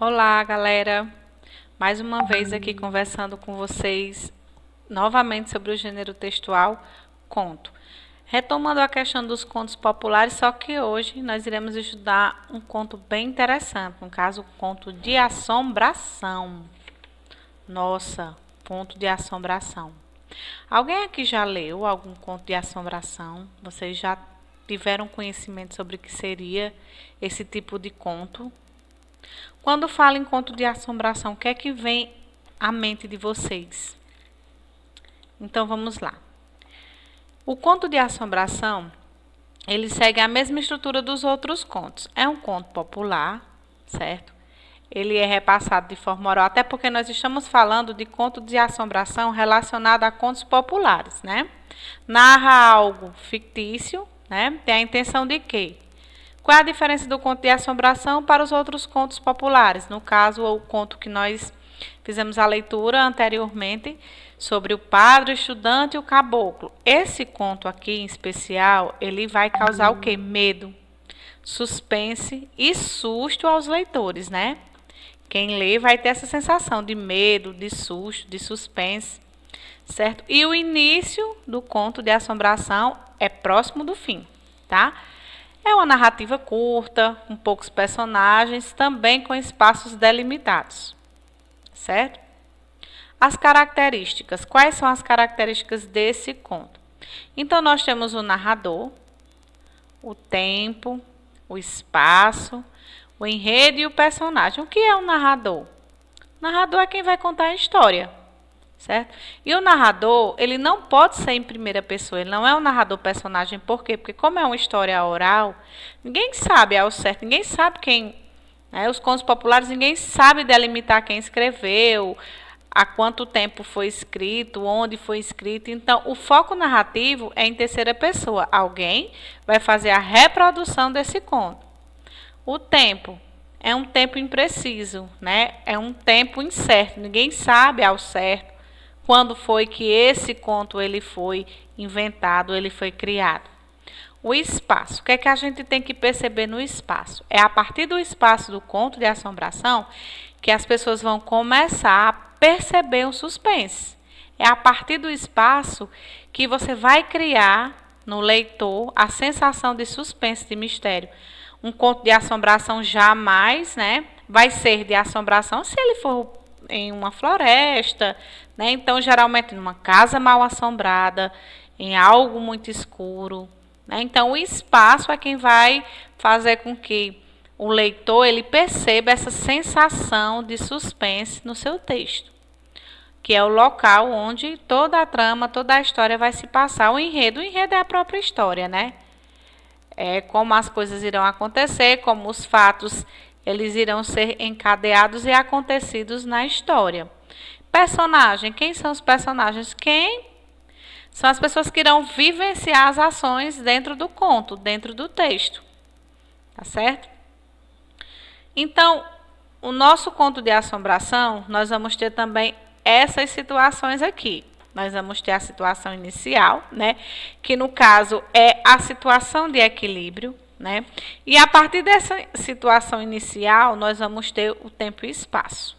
Olá, galera! Mais uma vez aqui conversando com vocês novamente sobre o gênero textual conto. Retomando a questão dos contos populares, só que hoje nós iremos estudar um conto bem interessante, no caso, um conto de assombração. Nossa, conto de assombração. Alguém aqui já leu algum conto de assombração? Vocês já tiveram conhecimento sobre o que seria esse tipo de conto? Quando falo em conto de assombração, o que é que vem à mente de vocês? Então vamos lá. O conto de assombração, ele segue a mesma estrutura dos outros contos. É um conto popular, certo? Ele é repassado de forma oral, até porque nós estamos falando de conto de assombração relacionado a contos populares, né? Narra algo fictício, né? Tem a intenção de quê? Qual é a diferença do conto de assombração para os outros contos populares? No caso, o conto que nós fizemos a leitura anteriormente sobre o padre, o estudante e o caboclo. Esse conto aqui em especial, ele vai causar o que? Medo, suspense e susto aos leitores, né? Quem lê vai ter essa sensação de medo, de susto, de suspense, certo? E o início do conto de assombração é próximo do fim, tá? É uma narrativa curta, com poucos personagens, também com espaços delimitados. Certo? As características. Quais são as características desse conto? Então, nós temos o narrador, o tempo, o espaço, o enredo e o personagem. O que é o narrador? O narrador é quem vai contar a história certo? E o narrador, ele não pode ser em primeira pessoa, ele não é um narrador personagem, por quê? Porque como é uma história oral, ninguém sabe ao certo, ninguém sabe quem, né, os contos populares, ninguém sabe delimitar quem escreveu, há quanto tempo foi escrito, onde foi escrito. Então, o foco narrativo é em terceira pessoa. Alguém vai fazer a reprodução desse conto. O tempo é um tempo impreciso, né? É um tempo incerto. Ninguém sabe ao certo quando foi que esse conto ele foi inventado, ele foi criado. O espaço. O que é que a gente tem que perceber no espaço? É a partir do espaço do conto de assombração que as pessoas vão começar a perceber o suspense. É a partir do espaço que você vai criar no leitor a sensação de suspense, de mistério. Um conto de assombração jamais, né, vai ser de assombração se ele for em uma floresta, né? Então, geralmente numa casa mal assombrada, em algo muito escuro. Né? Então, o espaço é quem vai fazer com que o leitor ele perceba essa sensação de suspense no seu texto, que é o local onde toda a trama, toda a história vai se passar. O enredo, o enredo é a própria história, né? É como as coisas irão acontecer, como os fatos eles irão ser encadeados e acontecidos na história. Personagem, quem são os personagens? Quem são as pessoas que irão vivenciar as ações dentro do conto, dentro do texto. Tá certo? Então, o nosso conto de assombração, nós vamos ter também essas situações aqui. Nós vamos ter a situação inicial, né? Que no caso é a situação de equilíbrio, né? E a partir dessa situação inicial, nós vamos ter o tempo e espaço.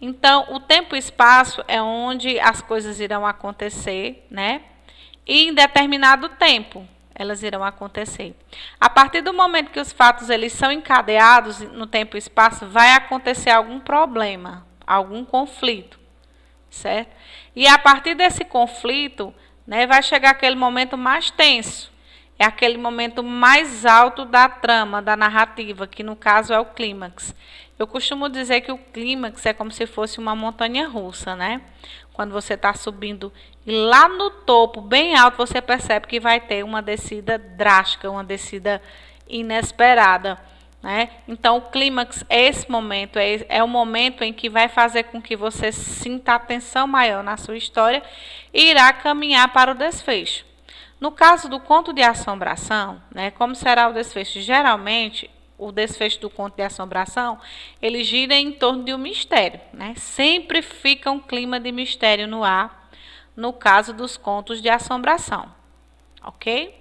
Então, o tempo e espaço é onde as coisas irão acontecer, né? E em determinado tempo elas irão acontecer. A partir do momento que os fatos eles são encadeados no tempo e espaço, vai acontecer algum problema, algum conflito, certo? E a partir desse conflito, né, vai chegar aquele momento mais tenso. É aquele momento mais alto da trama, da narrativa, que no caso é o clímax. Eu costumo dizer que o clímax é como se fosse uma montanha russa, né? Quando você está subindo e lá no topo, bem alto, você percebe que vai ter uma descida drástica, uma descida inesperada. Né? Então, o clímax é esse momento, é, é o momento em que vai fazer com que você sinta atenção maior na sua história e irá caminhar para o desfecho. No caso do conto de assombração, né, como será o desfecho? Geralmente, o desfecho do conto de assombração, ele gira em torno de um mistério. Né? Sempre fica um clima de mistério no ar, no caso dos contos de assombração. Ok?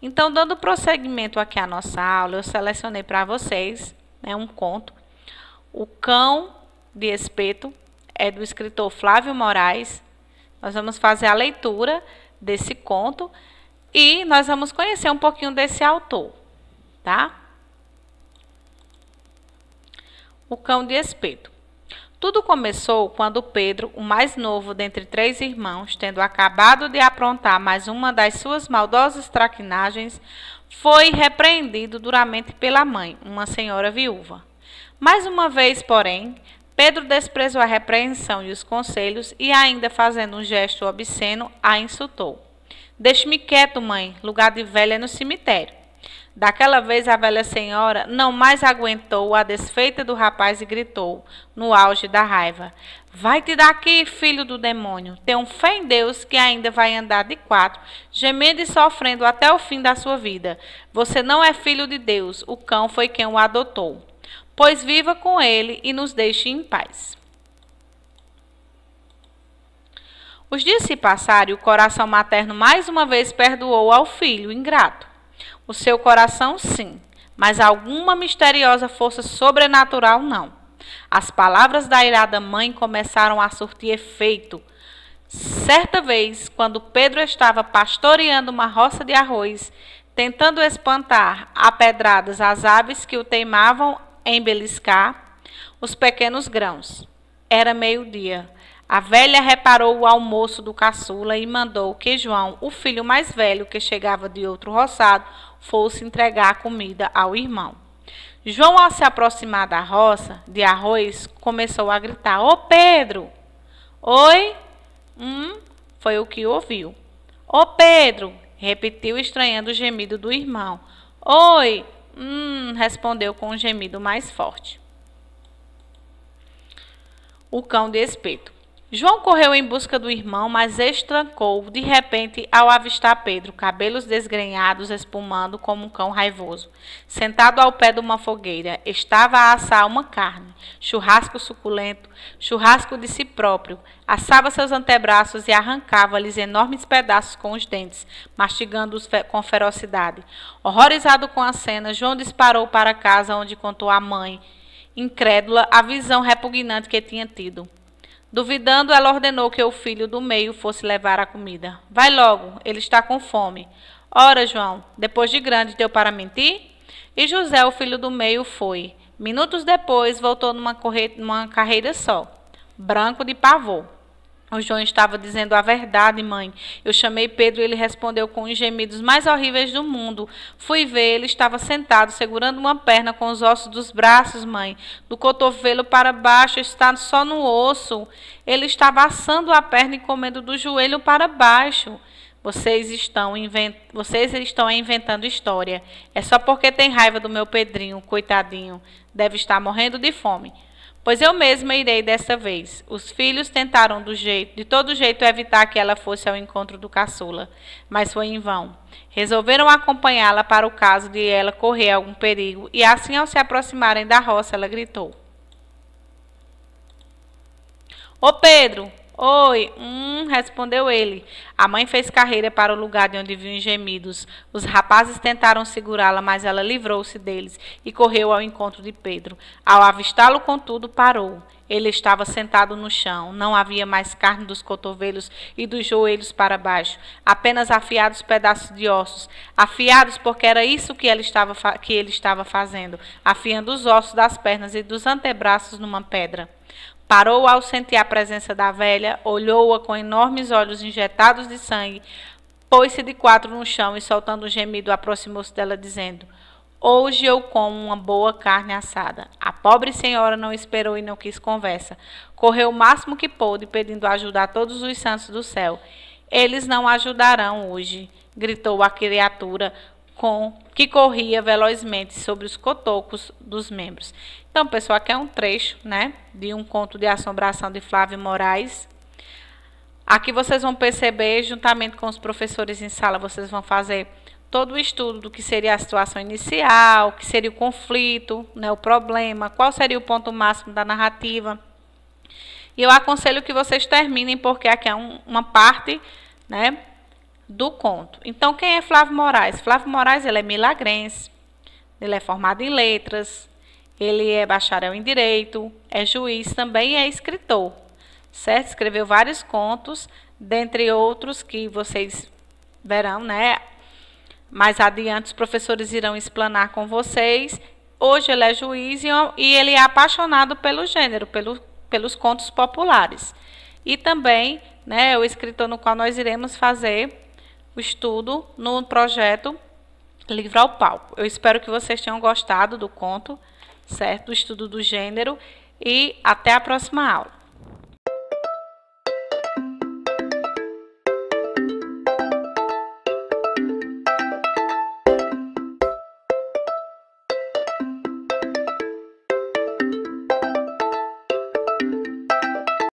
Então, dando prosseguimento aqui à nossa aula, eu selecionei para vocês né, um conto O Cão de Espeto é do escritor Flávio Moraes. Nós vamos fazer a leitura desse conto e nós vamos conhecer um pouquinho desse autor, tá? O Cão de Espeto. Tudo começou quando Pedro, o mais novo dentre três irmãos, tendo acabado de aprontar mais uma das suas maldosas traquinagens, foi repreendido duramente pela mãe, uma senhora viúva. Mais uma vez, porém, Pedro desprezou a repreensão e os conselhos e, ainda fazendo um gesto obsceno, a insultou. Deixe-me quieto, mãe, lugar de velha é no cemitério. Daquela vez a velha senhora não mais aguentou a desfeita do rapaz e gritou, no auge da raiva: Vai-te daqui, filho do demônio. Tenho fé em Deus que ainda vai andar de quatro, gemendo e sofrendo até o fim da sua vida. Você não é filho de Deus, o cão foi quem o adotou. Pois viva com ele e nos deixe em paz. Os dias se passaram e o coração materno mais uma vez perdoou ao filho ingrato. O seu coração, sim, mas alguma misteriosa força sobrenatural, não. As palavras da irada mãe começaram a surtir efeito. Certa vez, quando Pedro estava pastoreando uma roça de arroz, tentando espantar a pedradas as aves que o teimavam em beliscar os pequenos grãos. Era meio-dia. A velha reparou o almoço do caçula e mandou que João, o filho mais velho que chegava de outro roçado, fosse entregar a comida ao irmão. João, ao se aproximar da roça de arroz, começou a gritar: Ô Pedro! Oi? Hum, foi o que ouviu. Ô Pedro! repetiu, estranhando o gemido do irmão. Oi! Hum, respondeu com um gemido mais forte. O cão de espeto. João correu em busca do irmão, mas estrancou de repente ao avistar Pedro, cabelos desgrenhados, espumando como um cão raivoso. Sentado ao pé de uma fogueira, estava a assar uma carne, churrasco suculento, churrasco de si próprio. Assava seus antebraços e arrancava-lhes enormes pedaços com os dentes, mastigando-os com ferocidade. Horrorizado com a cena, João disparou para casa, onde contou à mãe, incrédula, a visão repugnante que tinha tido. Duvidando, ela ordenou que o filho do meio fosse levar a comida. Vai logo, ele está com fome. Ora, João, depois de grande deu para mentir? E José, o filho do meio, foi. Minutos depois, voltou numa, corre... numa carreira só, branco de pavor. O João estava dizendo a verdade, mãe. Eu chamei Pedro e ele respondeu com os gemidos mais horríveis do mundo. Fui ver, ele estava sentado, segurando uma perna com os ossos dos braços, mãe. Do cotovelo para baixo, está só no osso. Ele estava assando a perna e comendo do joelho para baixo. Vocês estão, invent... Vocês estão inventando história. É só porque tem raiva do meu Pedrinho, coitadinho. Deve estar morrendo de fome. Pois eu mesma irei desta vez. Os filhos tentaram jeito, de todo jeito evitar que ela fosse ao encontro do caçula, mas foi em vão. Resolveram acompanhá-la para o caso de ela correr algum perigo, e assim ao se aproximarem da roça, ela gritou: Ô Pedro, Oi, hum, respondeu ele. A mãe fez carreira para o lugar de onde vinham gemidos. Os rapazes tentaram segurá-la, mas ela livrou-se deles e correu ao encontro de Pedro. Ao avistá-lo, contudo, parou. Ele estava sentado no chão. Não havia mais carne dos cotovelos e dos joelhos para baixo, apenas afiados pedaços de ossos. Afiados porque era isso que estava, que ele estava fazendo, afiando os ossos das pernas e dos antebraços numa pedra. Parou ao sentir a presença da velha, olhou-a com enormes olhos injetados de sangue, pôs-se de quatro no chão e, soltando um gemido, aproximou-se dela, dizendo: Hoje eu como uma boa carne assada. A pobre senhora não esperou e não quis conversa. Correu o máximo que pôde, pedindo ajuda a todos os santos do céu. Eles não ajudarão hoje, gritou a criatura, com que corria velozmente sobre os cotocos dos membros. Então, pessoal, aqui é um trecho, né, de um conto de assombração de Flávio Moraes. Aqui vocês vão perceber, juntamente com os professores em sala, vocês vão fazer todo o estudo do que seria a situação inicial, o que seria o conflito, né, o problema, qual seria o ponto máximo da narrativa. E eu aconselho que vocês terminem, porque aqui é um, uma parte, né, do conto. Então, quem é Flávio Moraes? Flávio Moraes ele é milagrense, ele é formado em letras, Ele é bacharel em direito, é juiz, também é escritor, certo? Escreveu vários contos, dentre outros que vocês verão, né? Mais adiante os professores irão explanar com vocês. Hoje ele é juiz e ele é apaixonado pelo gênero, pelo, pelos contos populares. E também, né, o escritor no qual nós iremos fazer o estudo no projeto Livro ao Palco. Eu espero que vocês tenham gostado do conto, certo? Do estudo do gênero e até a próxima aula.